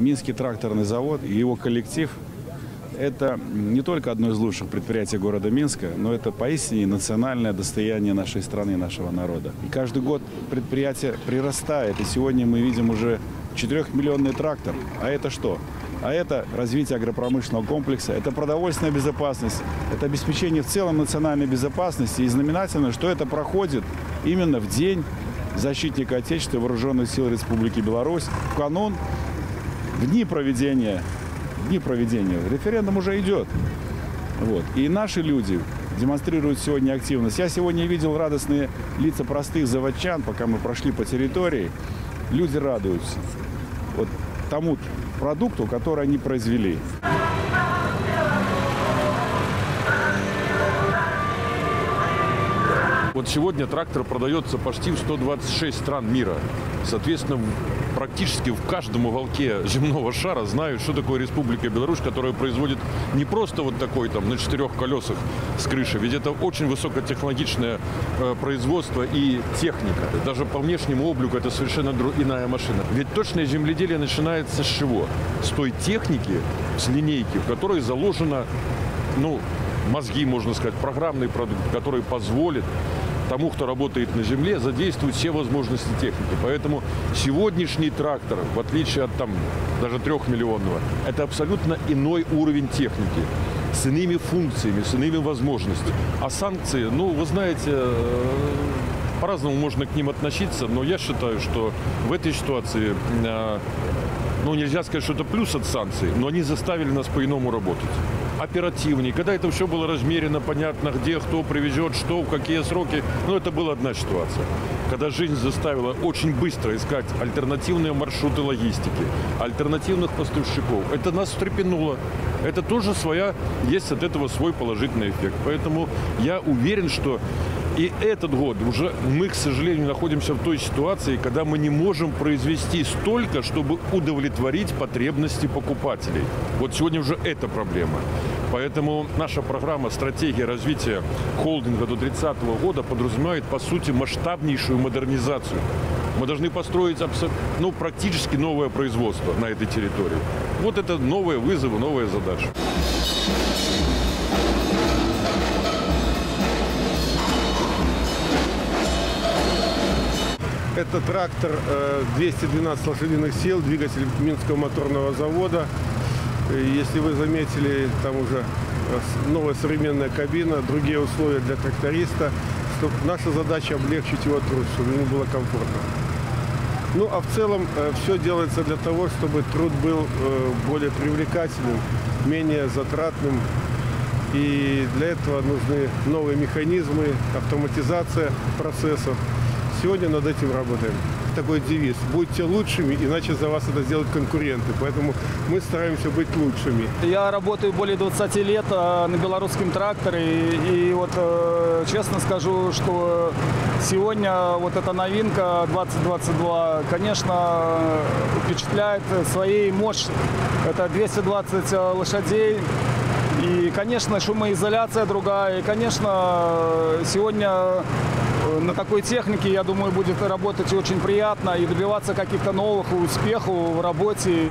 Минский тракторный завод и его коллектив – это не только одно из лучших предприятий города Минска, но это поистине национальное достояние нашей страны, нашего народа. И каждый год предприятие прирастает, и сегодня мы видим уже 4-миллионный трактор. А это что? А это развитие агропромышленного комплекса, это продовольственная безопасность, это обеспечение в целом национальной безопасности. И знаменательно, что это проходит именно в день защитника Отечества Вооруженных сил Республики Беларусь, в канун, в дни проведения, в дни проведения. Референдум уже идет. Вот. И наши люди демонстрируют сегодня активность. Я сегодня видел радостные лица простых заводчан, пока мы прошли по территории. Люди радуются вот тому продукту, который они произвели. Вот сегодня трактор продается почти в 126 стран мира. Соответственно, практически в каждом уголке земного шара знают, что такое Республика Беларусь, которая производит не просто вот такой там на четырех колесах с крыши, ведь это очень высокотехнологичное э, производство и техника. Даже по внешнему облику это совершенно иная машина. Ведь точное земледелие начинается с чего? С той техники, с линейки, в которой заложено, ну, мозги, можно сказать, программный продукт, который позволит тому, кто работает на земле, задействовать все возможности техники. Поэтому сегодняшний трактор, в отличие от там даже трехмиллионного, это абсолютно иной уровень техники с иными функциями, с иными возможностями. А санкции, ну, вы знаете, э, по-разному можно к ним относиться, но я считаю, что в этой ситуации, э, ну, нельзя сказать, что это плюс от санкций, но они заставили нас по-иному работать оперативнее, когда это все было размерено, понятно, где кто привезет, что, в какие сроки. Но это была одна ситуация. Когда жизнь заставила очень быстро искать альтернативные маршруты логистики, альтернативных поставщиков, это нас встрепенуло. Это тоже своя, есть от этого свой положительный эффект. Поэтому я уверен, что и этот год уже мы, к сожалению, находимся в той ситуации, когда мы не можем произвести столько, чтобы удовлетворить потребности покупателей. Вот сегодня уже эта проблема. Поэтому наша программа «Стратегия развития холдинга до 30 года» подразумевает, по сути, масштабнейшую модернизацию. Мы должны построить ну, практически новое производство на этой территории. Вот это новые вызовы, новые задачи. Это трактор э, 212 лошадиных сил, двигатель Минского моторного завода. Э, Если вы заметили, там уже э, новая современная кабина, другие условия для тракториста. Наша задача облегчить его труд, чтобы ему было комфортно. Ну, а в целом все делается для того, чтобы труд был э, более привлекательным, менее затратным. И для этого нужны новые механизмы, автоматизация процессов. Сегодня над этим работаем. Такой девиз. Будьте лучшими, иначе за вас это сделают конкуренты. Поэтому мы стараемся быть лучшими. Я работаю более 20 лет э, на белорусском тракторе. И, и вот э, честно скажу, что сегодня вот эта новинка 2022, конечно, э, впечатляет своей мощью. Это 220 лошадей. И, конечно, шумоизоляция другая. И, конечно, э, сегодня э, на такой технике, я думаю, будет работать очень приятно и добиваться каких-то новых успехов в работе.